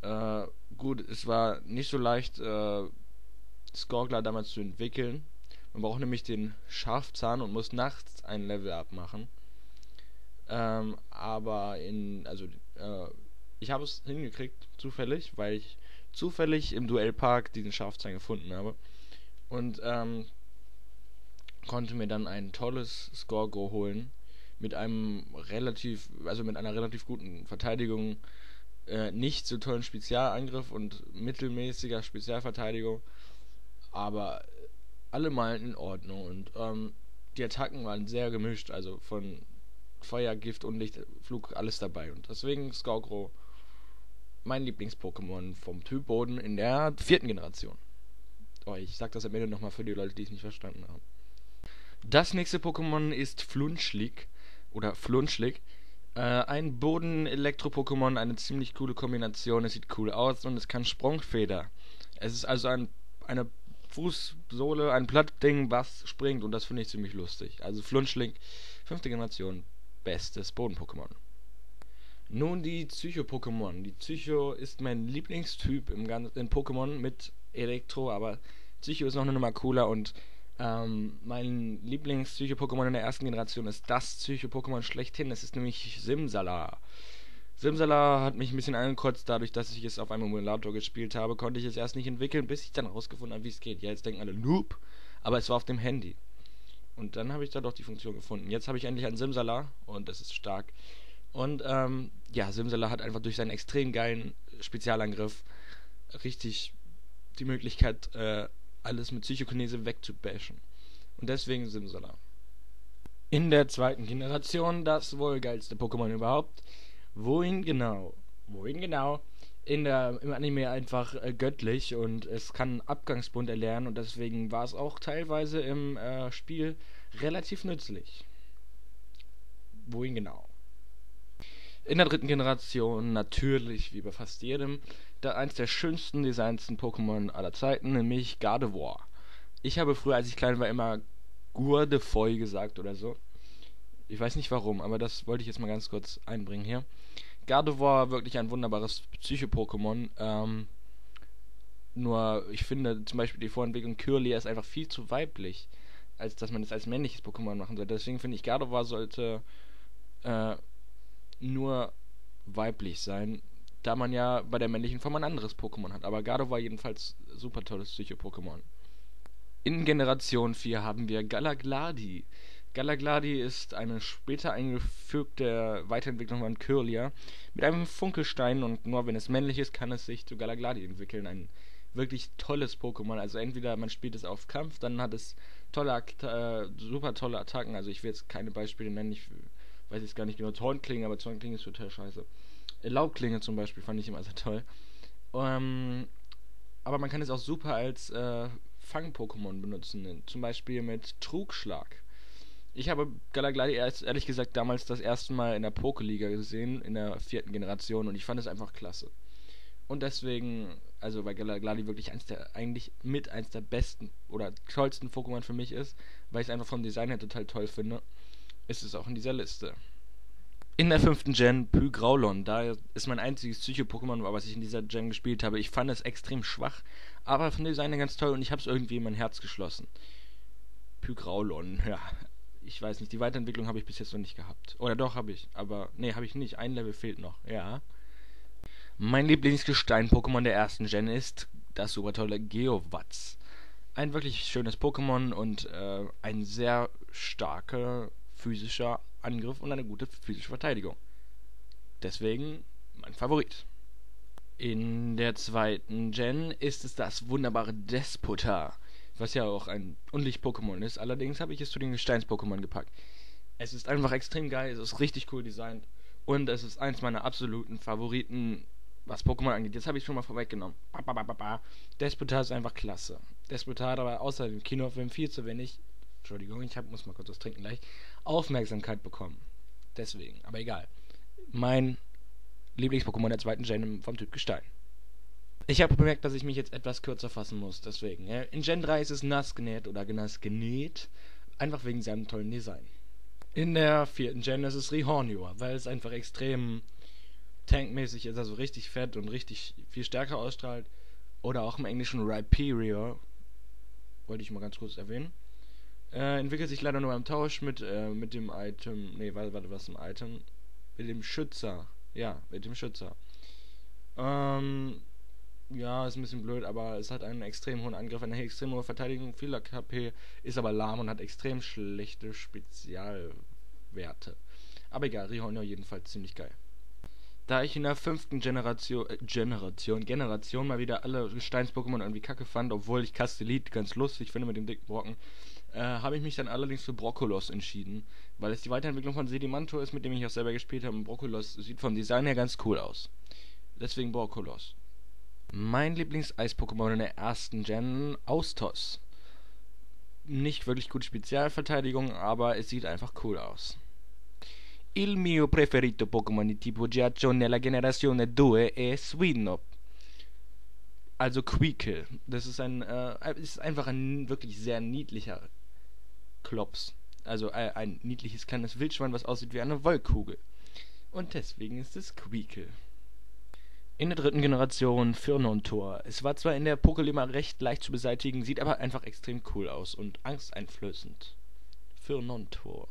Äh, gut, es war nicht so leicht, äh, Skorgler damals zu entwickeln man braucht nämlich den Scharfzahn und muss nachts ein Level abmachen. Ähm, aber in, also, äh, ich habe es hingekriegt, zufällig, weil ich zufällig im Duellpark diesen Scharfzahn gefunden habe. Und, ähm, konnte mir dann ein tolles Score holen. Mit einem relativ, also mit einer relativ guten Verteidigung. äh, nicht so tollen Spezialangriff und mittelmäßiger Spezialverteidigung, aber alle mal in Ordnung und ähm, die Attacken waren sehr gemischt, also von Feuer, Gift, Unlicht, Flug, alles dabei und deswegen Scarecrow mein Lieblings-Pokémon vom Typ Boden in der vierten Generation. Oh, ich sag das am Ende nochmal für die Leute, die es nicht verstanden haben. Das nächste Pokémon ist Flunschlik oder Flunschlik. Äh, ein Boden-Elektro-Pokémon, eine ziemlich coole Kombination. Es sieht cool aus und es kann Sprungfeder. Es ist also ein, eine Fußsohle, ein Plattding, was springt und das finde ich ziemlich lustig. Also Flunschlik, fünfte Generation, bestes Boden-Pokémon. Nun die Psycho-Pokémon. Die Psycho ist mein Lieblingstyp im in Pokémon mit Elektro, aber Psycho ist noch eine Nummer cooler und ähm, mein Lieblings-Psycho-Pokémon in der ersten Generation ist das Psycho-Pokémon schlechthin. Es ist nämlich Simsala. Simsala hat mich ein bisschen angekotzt, dadurch, dass ich es auf einem Emulator gespielt habe, konnte ich es erst nicht entwickeln, bis ich dann rausgefunden habe, wie es geht. Ja, jetzt denken alle, Noob, aber es war auf dem Handy. Und dann habe ich da doch die Funktion gefunden. Jetzt habe ich endlich ein Simsala und das ist stark. Und ähm, ja, Simsala hat einfach durch seinen extrem geilen Spezialangriff richtig die Möglichkeit, äh, alles mit Psychokinese wegzubashen. Und deswegen Simsala. In der zweiten Generation das wohl geilste Pokémon überhaupt. Wohin genau? Wohin genau? In der, Im Anime einfach äh, göttlich und es kann Abgangsbund erlernen und deswegen war es auch teilweise im äh, Spiel relativ nützlich. Wohin genau? In der dritten Generation natürlich, wie bei fast jedem, da eins der schönsten designten Pokémon aller Zeiten, nämlich Gardevoir. Ich habe früher, als ich klein war, immer Gourdefoy gesagt oder so. Ich weiß nicht warum, aber das wollte ich jetzt mal ganz kurz einbringen hier. Gardevoir wirklich ein wunderbares Psycho-Pokémon. Ähm, nur, ich finde zum Beispiel die Vorentwicklung Curlia ist einfach viel zu weiblich, als dass man es als männliches Pokémon machen sollte. Deswegen finde ich, Gardevoir sollte äh, nur weiblich sein da man ja bei der männlichen Form ein anderes Pokémon hat. Aber Gardo war jedenfalls super tolles Psycho-Pokémon. In Generation 4 haben wir Galagladi. Galagladi ist eine später eingefügte Weiterentwicklung von Kirlia mit einem Funkelstein und nur wenn es männlich ist, kann es sich zu Galagladi entwickeln. Ein wirklich tolles Pokémon. Also entweder man spielt es auf Kampf, dann hat es tolle, äh, super tolle Attacken. Also ich will jetzt keine Beispiele nennen, ich weiß jetzt gar nicht genau. Zornklinge, aber Zornklinge ist total scheiße. Laubklinge zum Beispiel fand ich immer sehr toll. Ähm, aber man kann es auch super als äh, Fang-Pokémon benutzen. Zum Beispiel mit Trugschlag. Ich habe Galagladi erst, ehrlich gesagt damals das erste Mal in der Pokeliga gesehen, in der vierten Generation, und ich fand es einfach klasse. Und deswegen, also weil Galagladi wirklich eins der, eigentlich mit eins der besten oder tollsten Pokémon für mich ist, weil ich es einfach vom Design her total toll finde, ist es auch in dieser Liste. In der fünften Gen Pygraulon, da ist mein einziges Psycho-Pokémon, was ich in dieser Gen gespielt habe. Ich fand es extrem schwach, aber von Design ganz toll und ich habe es irgendwie in mein Herz geschlossen. Pygraulon, ja. Ich weiß nicht, die Weiterentwicklung habe ich bis jetzt noch nicht gehabt. Oder doch, habe ich. Aber, nee, habe ich nicht. Ein Level fehlt noch, ja. Mein Lieblingsgestein-Pokémon der ersten Gen ist das super tolle Geowatz. Ein wirklich schönes Pokémon und äh, ein sehr starker physischer Angriff und eine gute physische Verteidigung. Deswegen mein Favorit. In der zweiten Gen ist es das wunderbare Despota, was ja auch ein Unlicht-Pokémon ist. Allerdings habe ich es zu den Gesteins-Pokémon gepackt. Es ist einfach extrem geil, es ist richtig cool designt und es ist eins meiner absoluten Favoriten, was Pokémon angeht. Jetzt habe ich schon mal vorweggenommen. Despota ist einfach klasse. Despota hat aber außer dem Kinofilm viel zu wenig Entschuldigung, ich hab, muss mal kurz was trinken gleich, Aufmerksamkeit bekommen. Deswegen, aber egal. Mein Lieblings-Pokémon der zweiten Gen vom Typ Gestein. Ich habe bemerkt, dass ich mich jetzt etwas kürzer fassen muss, deswegen. In Gen 3 ist es nass genäht oder nass genäht, einfach wegen seinem tollen Design. In der vierten Gen ist es Rehornua, weil es einfach extrem tankmäßig ist, also richtig fett und richtig viel stärker ausstrahlt. Oder auch im Englischen Rhyperior, wollte ich mal ganz kurz erwähnen. Äh, entwickelt sich leider nur beim Tausch mit, äh, mit dem Item. Ne, warte, warte, was im Item? Mit dem Schützer. Ja, mit dem Schützer. Ähm, ja, ist ein bisschen blöd, aber es hat einen extrem hohen Angriff, eine extrem hohe Verteidigung, viel KP, ist aber lahm und hat extrem schlechte Spezialwerte. Aber egal, Rihonio jedenfalls ziemlich geil. Da ich in der fünften Generation, äh, Generation, Generation mal wieder alle Gesteins-Pokémon irgendwie kacke fand, obwohl ich Castellit ganz lustig finde mit dem dicken Brocken, äh, habe ich mich dann allerdings für Brokkolos entschieden, weil es die Weiterentwicklung von Sedimantor ist, mit dem ich auch selber gespielt habe. Und Brokkolos sieht vom Design her ganz cool aus. Deswegen Brokkolos. Mein Lieblings-Eis-Pokémon in der ersten Gen, Austos. Nicht wirklich gute Spezialverteidigung, aber es sieht einfach cool aus. Il mio preferito Pokémon di tipo Ghiaccio nella generazione 2 è Swinop. Also Queekle. Das ist ein, äh, ist einfach ein wirklich sehr niedlicher Klops. Also äh, ein niedliches kleines Wildschwein, was aussieht wie eine Wollkugel. Und deswegen ist es Queekle. In der dritten Generation Firnontor. Es war zwar in der Pokelima recht leicht zu beseitigen, sieht aber einfach extrem cool aus und angsteinflößend. Firnontor.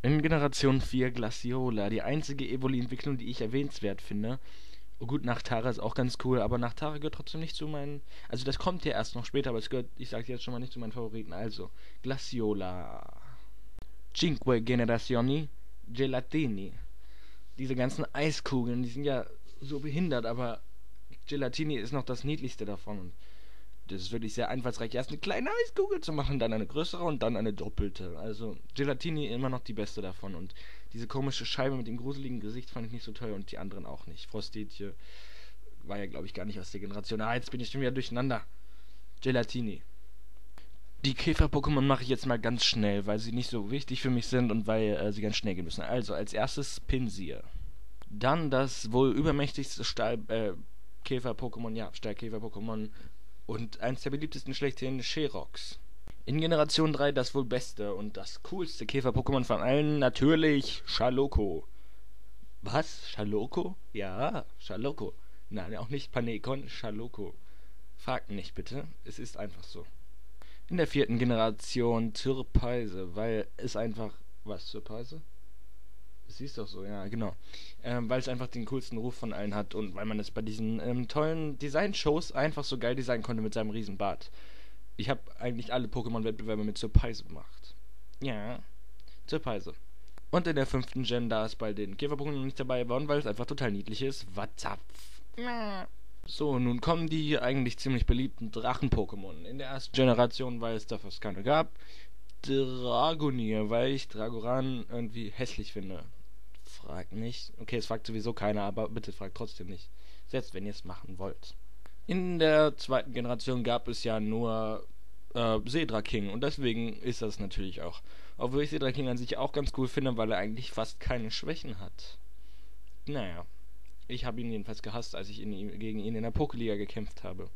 In Generation 4 Glaciola, die einzige Evoli-Entwicklung, die ich erwähnenswert finde. Oh gut, Nachtara ist auch ganz cool, aber Nachtara gehört trotzdem nicht zu meinen. Also das kommt ja erst noch später, aber es gehört, ich sag's jetzt schon mal nicht zu meinen Favoriten. Also, Glaciola. Cinque Generazioni Gelatini. Diese ganzen Eiskugeln, die sind ja so behindert, aber Gelatini ist noch das niedlichste davon. Und das ist wirklich sehr einfallsreich. Erst eine kleine Eiskugel zu machen, dann eine größere und dann eine doppelte. Also Gelatini immer noch die beste davon. Und diese komische Scheibe mit dem gruseligen Gesicht fand ich nicht so toll und die anderen auch nicht. Frostetje war ja, glaube ich, gar nicht aus der Generation. Ah, jetzt bin ich schon wieder durcheinander. Gelatini. Die Käfer-Pokémon mache ich jetzt mal ganz schnell, weil sie nicht so wichtig für mich sind und weil äh, sie ganz schnell gehen müssen. Also, als erstes Pinsir. Dann das wohl übermächtigste Stahl, äh, Käfer-Pokémon, ja, Stahlkäfer-Pokémon und eins der beliebtesten schlechthin, Sherox. In Generation 3 das wohl beste und das coolste Käfer-Pokémon von allen, natürlich Schaloko. Was? Schaloko? Ja, Schaloko. Nein, auch nicht Panekon, Schaloko. Fragt nicht bitte, es ist einfach so. In der vierten Generation Türpeise, weil es einfach... Was, Türpeise? Siehst doch so, ja, genau. Ähm, weil es einfach den coolsten Ruf von allen hat und weil man es bei diesen ähm, tollen Design-Shows einfach so geil designen konnte mit seinem Riesenbart. Ich habe eigentlich alle Pokémon-Wettbewerbe mit Surprise gemacht. Ja, Surprise. Und in der fünften Gen, da ist bei den Käfer-Pokémon nicht dabei geworden, weil es einfach total niedlich ist. Watzapf. So, nun kommen die eigentlich ziemlich beliebten Drachen-Pokémon. In der ersten Generation, weil es da fast keine gab. Dragonier, weil ich Dragoran irgendwie hässlich finde. Fragt nicht. Okay, es fragt sowieso keiner, aber bitte fragt trotzdem nicht. Selbst wenn ihr es machen wollt. In der zweiten Generation gab es ja nur äh, Sedra King und deswegen ist das natürlich auch. Obwohl ich Sedra King an sich auch ganz cool finde, weil er eigentlich fast keine Schwächen hat. Naja. Ich habe ihn jedenfalls gehasst, als ich ihn, gegen ihn in der Pokeliga gekämpft habe.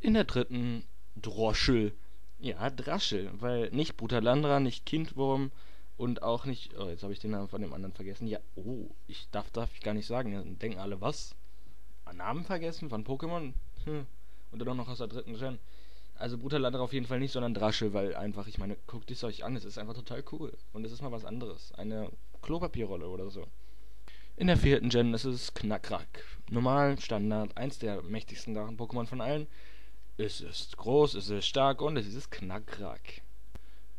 In der dritten Droschel. Ja, Draschel, weil nicht Brutalandra, nicht Kindwurm, und auch nicht. Oh, jetzt habe ich den Namen von dem anderen vergessen. Ja, oh, ich darf, darf ich gar nicht sagen. Dann denken alle, was? Namen vergessen von Pokémon? Hm. Und dann auch noch aus der dritten Gen. Also Brutalandra auf jeden Fall nicht, sondern Drasche, weil einfach, ich meine, guckt es euch an, es ist einfach total cool. Und es ist mal was anderes. Eine Klopapierrolle oder so. In der vierten Gen ist es Knackrack. Normal, Standard, eins der mächtigsten Drachen-Pokémon von allen. Es ist groß, es ist stark und es ist Knackrack.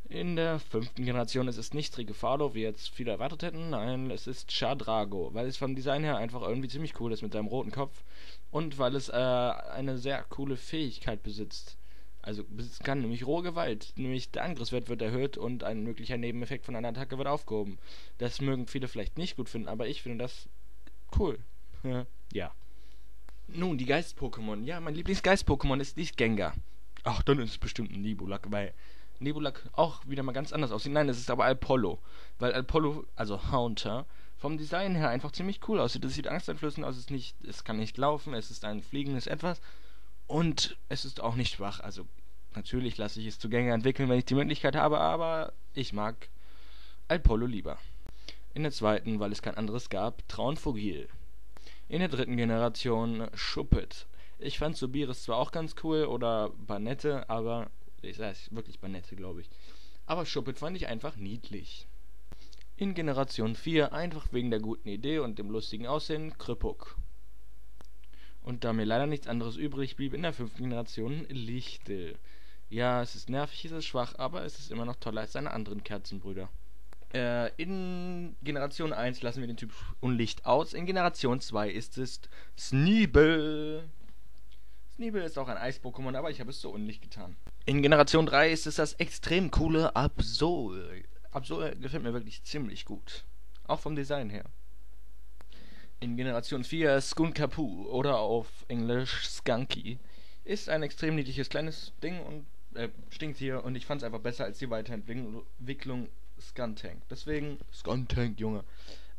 In der fünften Generation ist es nicht Trigefalo, wie jetzt viele erwartet hätten. Nein, es ist Chadrago, weil es vom Design her einfach irgendwie ziemlich cool ist mit seinem roten Kopf. Und weil es äh, eine sehr coole Fähigkeit besitzt. Also besitzen kann, nämlich rohe Gewalt. Nämlich der Angriffswert wird erhöht und ein möglicher Nebeneffekt von einer Attacke wird aufgehoben. Das mögen viele vielleicht nicht gut finden, aber ich finde das cool. ja. Nun, die Geist-Pokémon. Ja, mein Lieblingsgeist-Pokémon ist nicht Gengar. Ach, dann ist es bestimmt ein Nibulak, weil Nebulak auch wieder mal ganz anders aussieht. Nein, es ist aber Alpollo. Weil Alpollo, also Haunter, vom Design her einfach ziemlich cool aussieht. Es sieht angsteinflößend aus, es, nicht, es kann nicht laufen, es ist ein fliegendes Etwas. Und es ist auch nicht schwach. Also natürlich lasse ich es zu Gänge entwickeln, wenn ich die Möglichkeit habe, aber ich mag Alpollo lieber. In der zweiten, weil es kein anderes gab, Traunfugil. In der dritten Generation Schuppet. Ich fand Subiris zwar auch ganz cool oder Banette, aber ich weiß, wirklich Banette, glaube ich. Aber Schuppet fand ich einfach niedlich. In Generation 4, einfach wegen der guten Idee und dem lustigen Aussehen, Krippuck. Und da mir leider nichts anderes übrig blieb in der fünften Generation, Lichtel. Ja, es ist nervig, es ist schwach, aber es ist immer noch toller als seine anderen Kerzenbrüder. Äh, in Generation 1 lassen wir den Typ Unlicht aus. In Generation 2 ist es Sneebel. Sneebel ist auch ein Eis-Pokémon, aber ich habe es so Unlicht getan. In Generation 3 ist es das extrem coole Absol. Absol gefällt mir wirklich ziemlich gut. Auch vom Design her. In Generation 4 Skunkapu oder auf Englisch Skunky ist ein extrem niedliches kleines Ding und äh, Stinktier und ich fand es einfach besser als die Weiterentwicklung Skuntank. Deswegen Skuntank, Junge.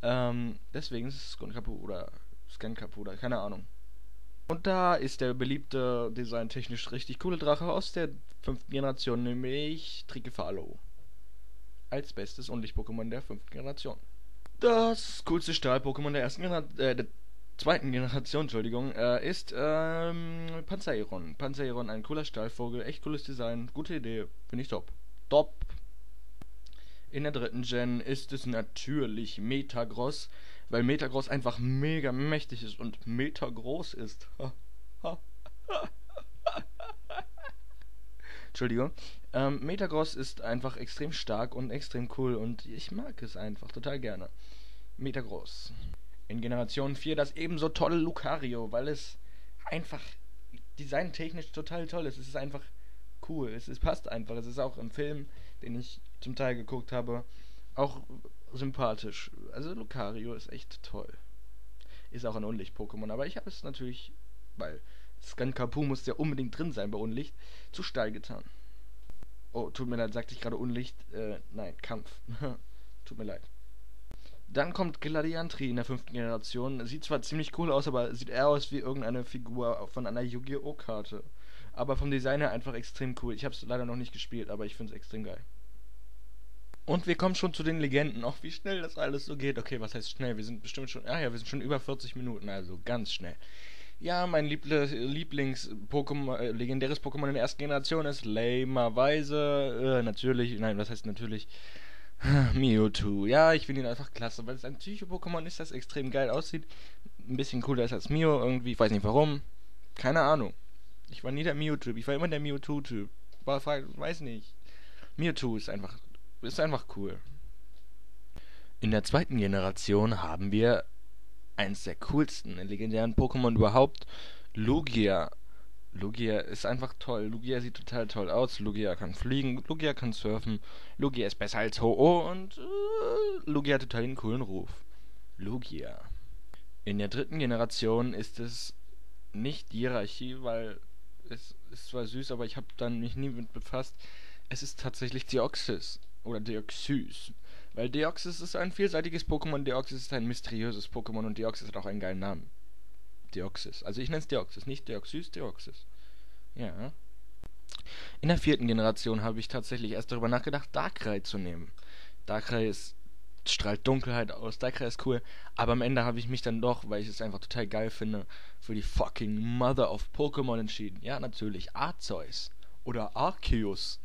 Ähm, deswegen ist es Skunkapu oder Skunkapu oder keine Ahnung. Und da ist der beliebte, designtechnisch richtig coole Drache aus der fünften Generation, nämlich Trikefalo. Als bestes Unlicht-Pokémon der fünften Generation. Das coolste Stahl-Pokémon der ersten Generation, äh, der zweiten Generation, Entschuldigung, äh, ist ähm, Panzeiron. Panzeiron, ein cooler Stahlvogel, echt cooles Design, gute Idee, finde ich top. Top. In der dritten Gen ist es natürlich Metagross, weil Metagross einfach mega mächtig ist und meta groß ist. Entschuldigung. Ähm, Metagross ist einfach extrem stark und extrem cool und ich mag es einfach total gerne. Metagross. In Generation 4 das ebenso tolle Lucario, weil es einfach designtechnisch total toll ist. Es ist einfach cool. Es, es passt einfach. Es ist auch im Film, den ich zum Teil geguckt habe, auch sympathisch. Also Lucario ist echt toll. Ist auch ein Unlicht-Pokémon, aber ich habe es natürlich, weil Skankapu muss ja unbedingt drin sein bei Unlicht, zu steil getan. Oh, tut mir leid, sagte ich gerade Unlicht? Äh, nein, Kampf. tut mir leid. Dann kommt Gladiantri in der fünften Generation. Sieht zwar ziemlich cool aus, aber sieht eher aus wie irgendeine Figur von einer Yu-Gi-Oh! Karte. Aber vom Design her einfach extrem cool. Ich habe es leider noch nicht gespielt, aber ich finde es extrem geil. Und wir kommen schon zu den Legenden. Auch wie schnell das alles so geht. Okay, was heißt schnell? Wir sind bestimmt schon. Ah ja, wir sind schon über 40 Minuten, also ganz schnell. Ja, mein Lieblings-Pokémon, äh, legendäres Pokémon in der ersten Generation ist lamerweise, äh, natürlich, nein, was heißt natürlich? Mewtwo. Ja, ich finde ihn einfach klasse, weil es ein Psycho-Pokémon ist, das extrem geil aussieht. Ein bisschen cooler ist als Mew irgendwie, ich weiß nicht warum. Keine Ahnung. Ich war nie der Mew-Typ, ich war immer der Mewtwo-Typ. Weiß nicht. Mewtwo ist einfach ist einfach cool. In der zweiten Generation haben wir eins der coolsten legendären Pokémon überhaupt, Lugia. Lugia ist einfach toll. Lugia sieht total toll aus. Lugia kann fliegen, Lugia kann surfen. Lugia ist besser als Ho-Oh und äh, Lugia hat total den coolen Ruf. Lugia. In der dritten Generation ist es nicht die Hierarchie, weil es ist zwar süß, aber ich habe dann mich nie mit befasst. Es ist tatsächlich Deoxys. Oder Deoxys. Weil Deoxys ist ein vielseitiges Pokémon. Deoxys ist ein mysteriöses Pokémon und Deoxys hat auch einen geilen Namen. Deoxys. Also ich nenne es Deoxys, nicht Deoxys, Deoxys. Ja. In der vierten Generation habe ich tatsächlich erst darüber nachgedacht, Darkrai zu nehmen. Darkrai ist, strahlt Dunkelheit aus, Darkrai ist cool, aber am Ende habe ich mich dann doch, weil ich es einfach total geil finde, für die fucking Mother of Pokémon entschieden. Ja, natürlich, Arceus. Oder Arceus.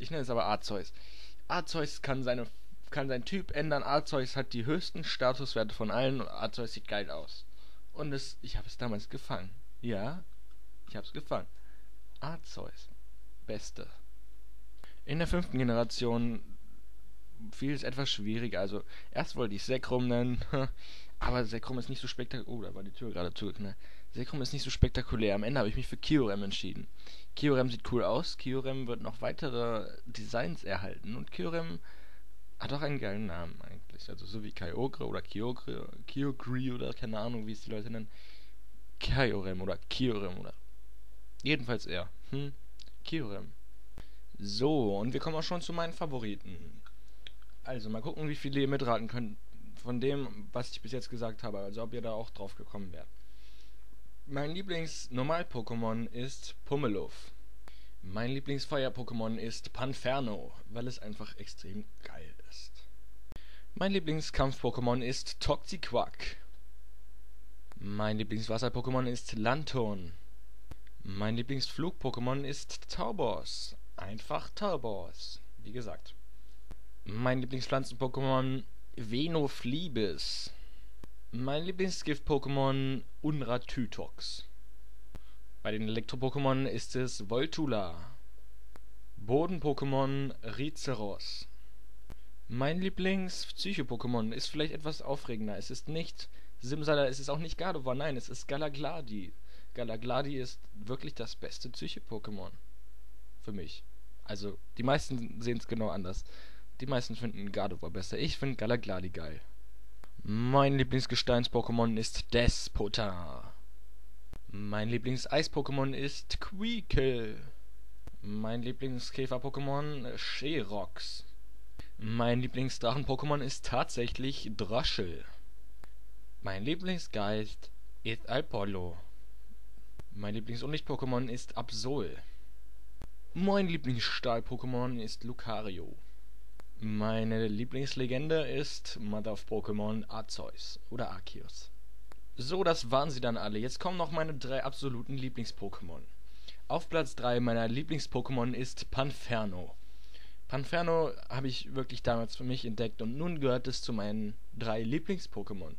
Ich nenne es aber Arceus. Arceus kann seine kann seinen Typ ändern. Arceus hat die höchsten Statuswerte von allen und Arceus sieht geil aus. Und es, ich habe es damals gefangen. Ja, ich habe es gefangen. Arceus. Beste. In der fünften Generation fiel es etwas schwieriger. Also, erst wollte ich Sekrum nennen, aber Sekrum ist nicht so spektakulär. Oh, da war die Tür gerade zugeknallt. Sekrum ist nicht so spektakulär. Am Ende habe ich mich für Kyurem entschieden. Kyurem sieht cool aus. Kyurem wird noch weitere Designs erhalten. Und Kyurem hat auch einen geilen Namen eigentlich. Also so wie Kyogre oder Kyogre, Kyogre oder keine Ahnung, wie es die Leute nennen. Kyurem oder Kyurem oder... Jedenfalls er. Hm? Kyurem. So, und wir kommen auch schon zu meinen Favoriten. Also, mal gucken, wie viele ihr mitraten könnt von dem, was ich bis jetzt gesagt habe. Also, ob ihr da auch drauf gekommen wärt. Mein Lieblings-Normal-Pokémon ist Pummeluff. Mein Lieblingsfeuer-Pokémon ist Panferno, weil es einfach extrem geil ist. Mein Lieblingskampf-Pokémon ist Toxiquack. Mein Lieblingswasser-Pokémon ist Lanton. Mein Lieblingsflug-Pokémon ist Taubos. Einfach Taubos. Wie gesagt. Mein Lieblingspflanzen-Pokémon Venofliebis. Mein Lieblingsgift-Pokémon Unratytox. Bei den Elektro-Pokémon ist es Voltula. Boden-Pokémon Rizeros. Mein Lieblings-Psycho-Pokémon ist vielleicht etwas aufregender. Es ist nicht Simsala, es ist auch nicht Gardevoir, nein, es ist Galagladi. Galagladi ist wirklich das beste Psycho-Pokémon. Für mich. Also, die meisten sehen es genau anders. Die meisten finden Gardevoir besser. Ich finde Galagladi geil. Mein Lieblingsgesteins-Pokémon ist Despota. Mein Lieblings-Eis-Pokémon ist Queekle. Mein Lieblingskäfer-Pokémon Sherox. Mein Lieblingsdrachen-Pokémon ist tatsächlich Draschel. Mein Lieblingsgeist ist Alpollo. Mein Lieblingsunlicht-Pokémon ist Absol. Mein Lieblingsstahl-Pokémon ist Lucario. Meine Lieblingslegende ist Mother of Pokémon Arceus oder Arceus. So, das waren sie dann alle. Jetzt kommen noch meine drei absoluten Lieblings-Pokémon. Auf Platz 3 meiner Lieblings-Pokémon ist Panferno. Panferno habe ich wirklich damals für mich entdeckt und nun gehört es zu meinen drei Lieblings-Pokémon.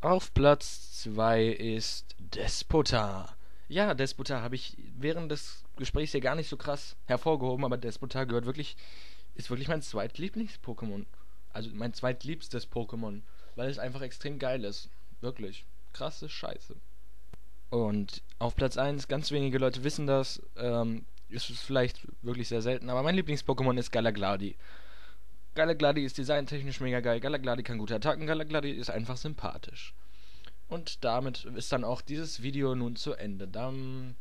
Auf Platz 2 ist Despota. Ja, Despota habe ich während des Gesprächs hier gar nicht so krass hervorgehoben, aber Despota gehört wirklich, ist wirklich mein zweitlieblings-Pokémon. Also mein zweitliebstes Pokémon, weil es einfach extrem geil ist. Wirklich. Krasse Scheiße. Und auf Platz 1, ganz wenige Leute wissen das, ähm, ist es vielleicht wirklich sehr selten, aber mein Lieblings-Pokémon ist Galagladi. Galagladi ist designtechnisch mega geil, Galagladi kann gute Attacken, Galagladi ist einfach sympathisch. Und damit ist dann auch dieses Video nun zu Ende. Dann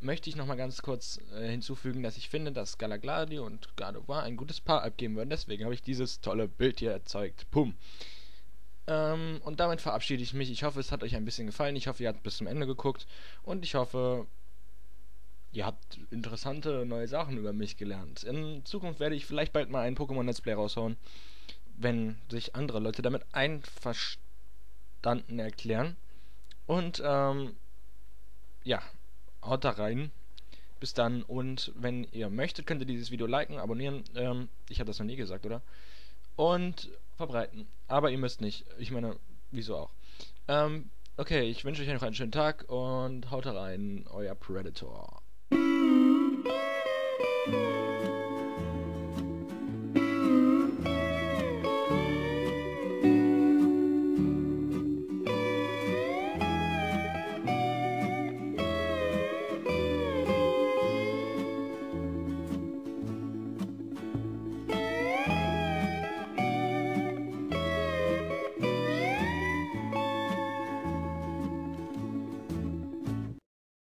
möchte ich nochmal ganz kurz äh, hinzufügen, dass ich finde, dass Galagladi und Gardevoir ein gutes Paar abgeben würden. Deswegen habe ich dieses tolle Bild hier erzeugt. Pum. Ähm, und damit verabschiede ich mich. Ich hoffe, es hat euch ein bisschen gefallen. Ich hoffe, ihr habt bis zum Ende geguckt. Und ich hoffe, ihr habt interessante neue Sachen über mich gelernt. In Zukunft werde ich vielleicht bald mal ein Pokémon Let's Play raushauen, wenn sich andere Leute damit einverstanden erklären. Und ähm, ja, haut da rein. Bis dann und wenn ihr möchtet, könnt ihr dieses Video liken, abonnieren. Ähm, ich habe das noch nie gesagt, oder? Und verbreiten. Aber ihr müsst nicht. Ich meine, wieso auch. Ähm, okay, ich wünsche euch noch einen schönen Tag und haut rein, euer Predator.